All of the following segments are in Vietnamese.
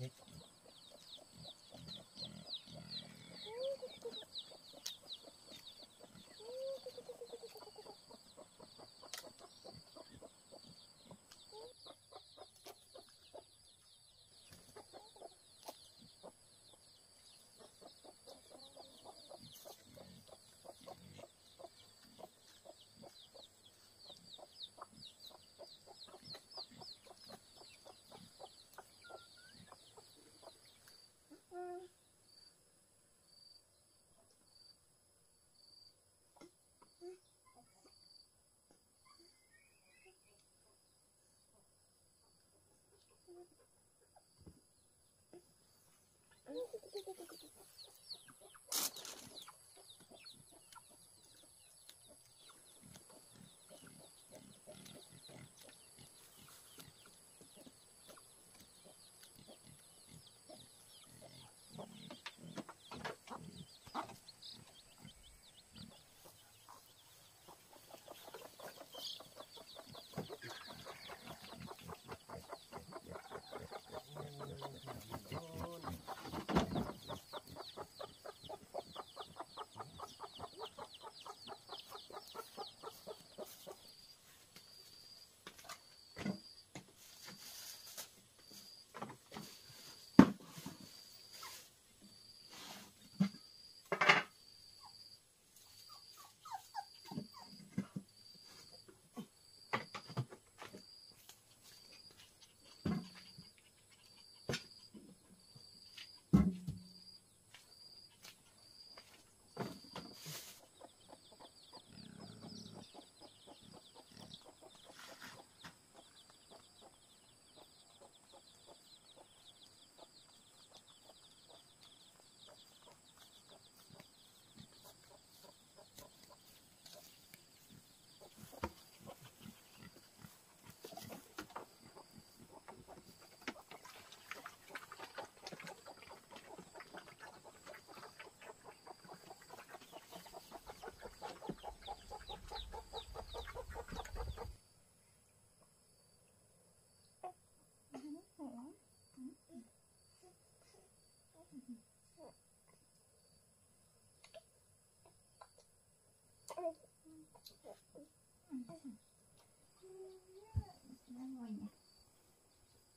え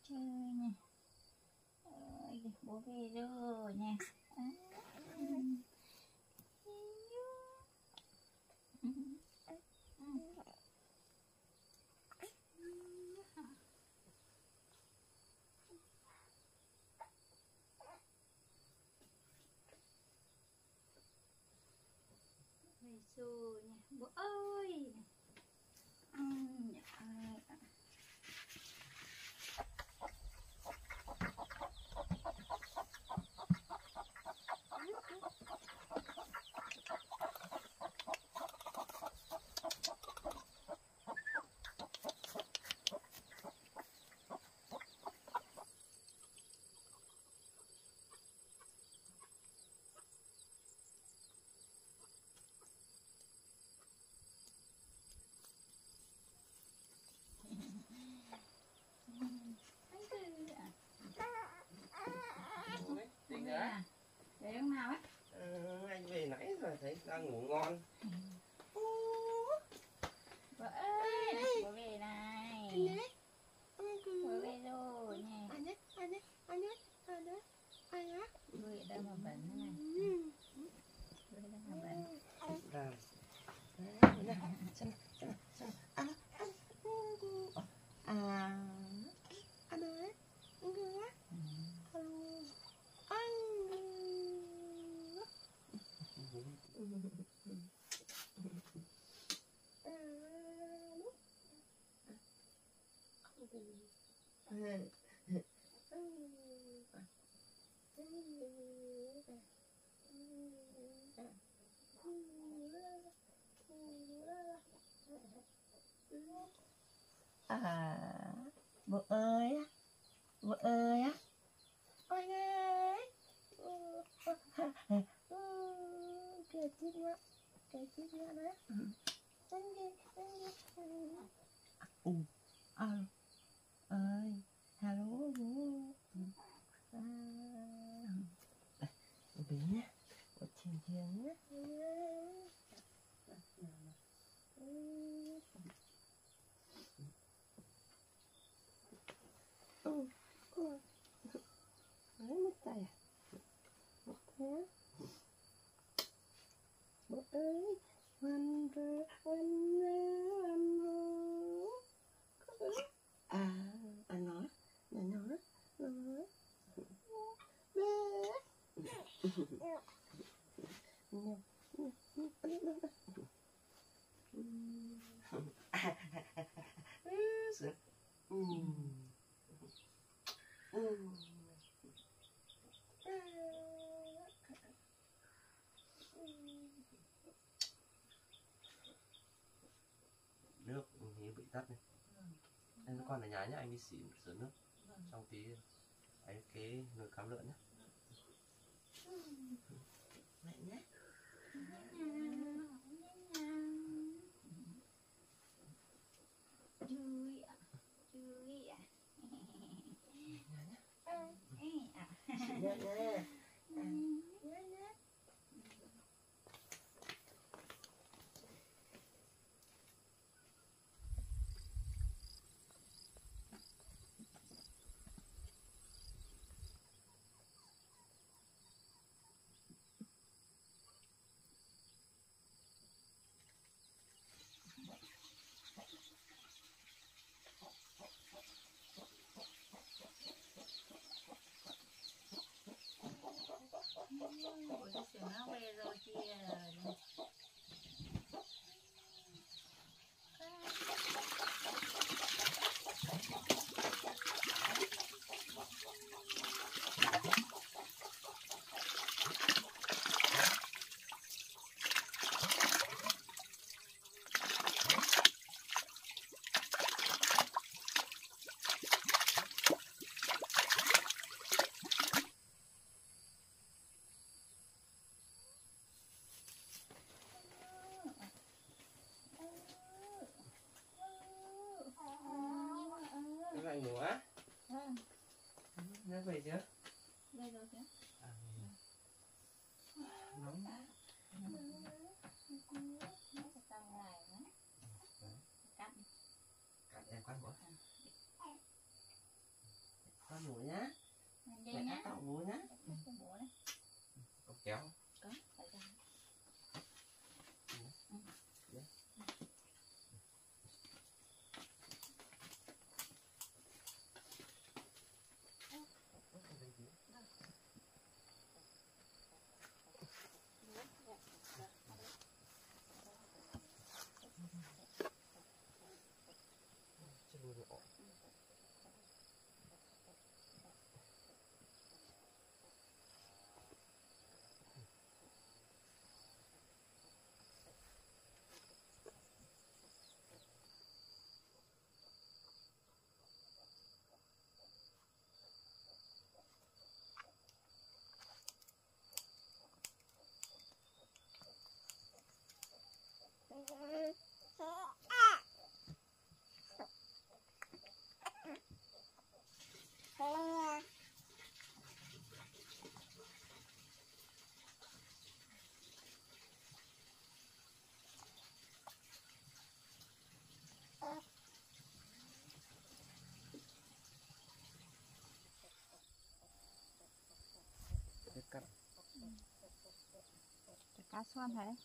chơi nè. Ơi bố về rồi nè. 좀, 좀 chip nữa cái chip nữa đấy. Ừ. Anh đi anh đi ừ. Ờ. Ơi hello bố. À bé nhá có chiên chiên nhá. Ừ. Bố ơi, tắt này anh con ở nhà nhá anh đi xỉ một sửa nước xong tí ấy cái nồi cám lợn nhá Mẹ nhé. Chui ạ, chui ạ. Ê, à. Nhẹ nhẹ. Ủa, cái sườn nó quay rồi chia rồi. cá xoan thế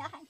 Yeah.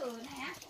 ừ nè.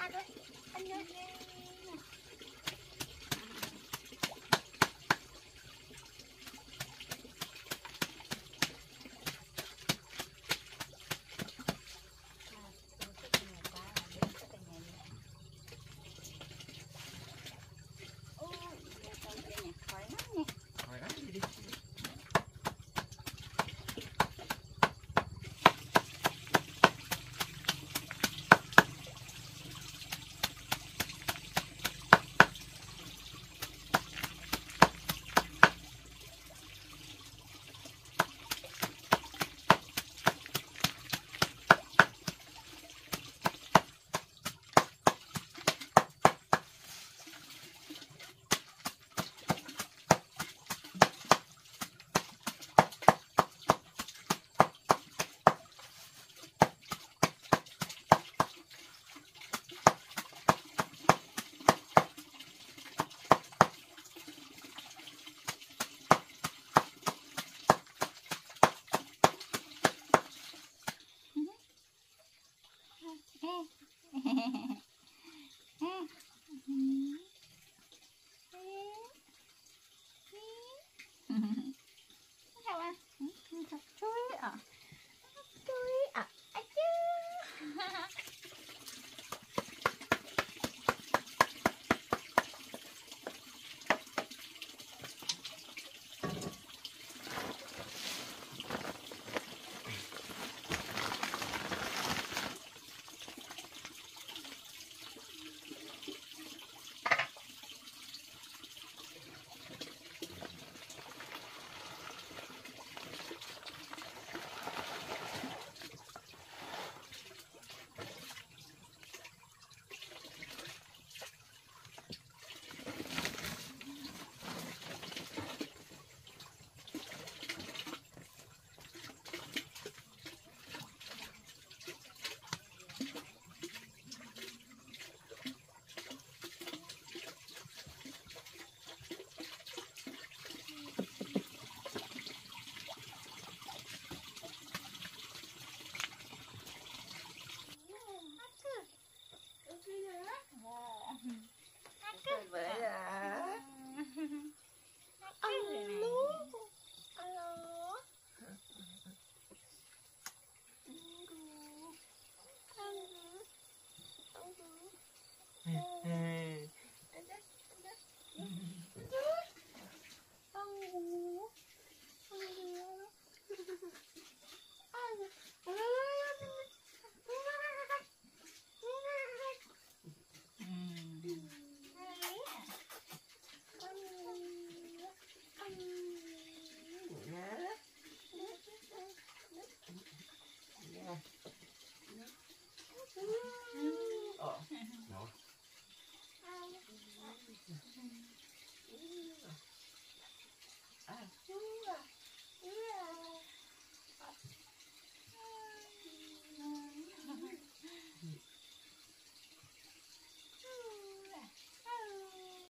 Anh ơi. Anh ơi.